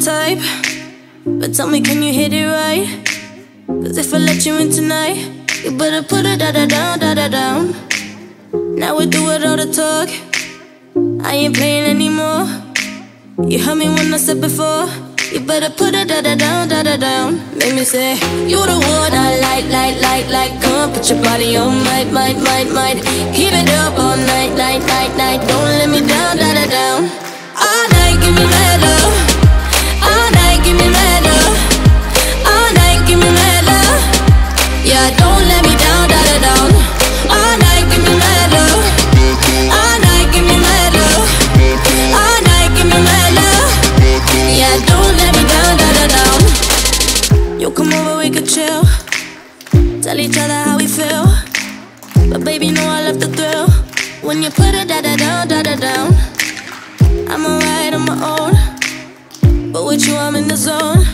type. But tell me, can you hit it right? Cause if I let you in tonight, you better put it da da down, da da down. Now we do it all the talk. I ain't playing anymore. You heard me when I said before. You better put it da da down, da da down. Make me say, You the one I like, like, like, like. Come on, put your body on, might, might, might, might. Keep it up all night, night, night, night. Don't let me down, da da down. Tell each other how we feel. But baby, know I love the thrill. When you put it down, down. I'm alright on my own. But with you, I'm in the zone.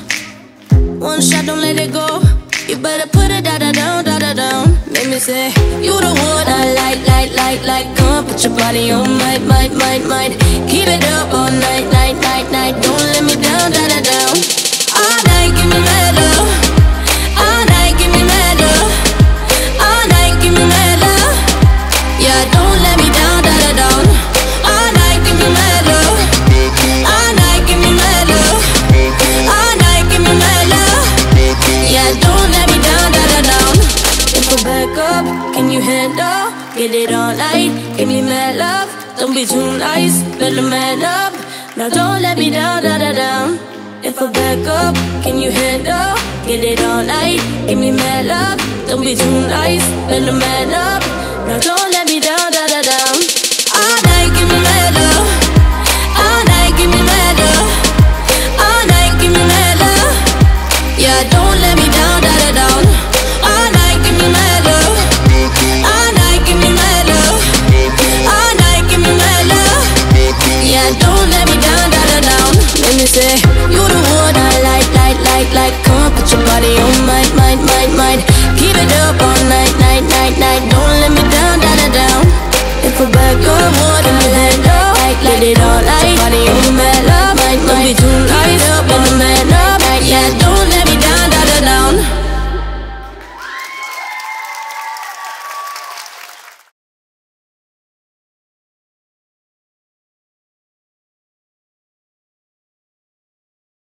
One shot, don't let it go. You better say, You the one I like, like, like, like. Come put your body on, might, might, might, might. Keep it up all night, night, night, night. Don't let me down, da da down. Handle? Get it all night, give me mad love. Don't be too nice, let the man up. Now don't let me down, da da down. If I back up, can you handle? Get it all night, give me mad love. Don't be too nice, let the man up. Now don't You we met love